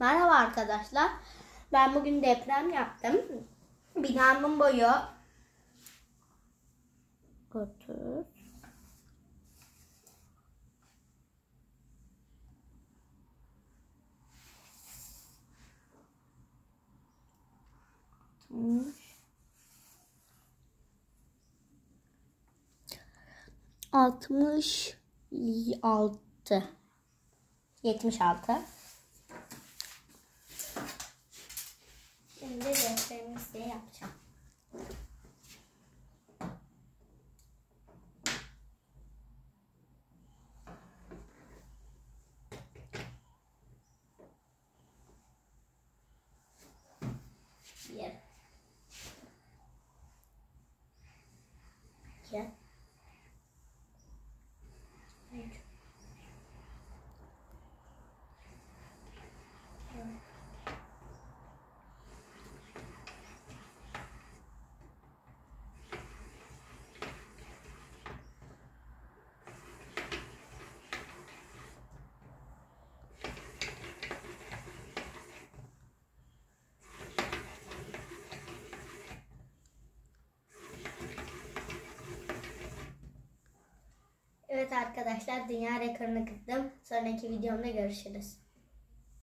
Merhaba arkadaşlar. Ben bugün deprem yaptım. Binamın boyu Otur. Altmış altı. Yetmiş altı. Yeah. Evet arkadaşlar dünya rekorunu kırdım. Sonraki videomda görüşürüz.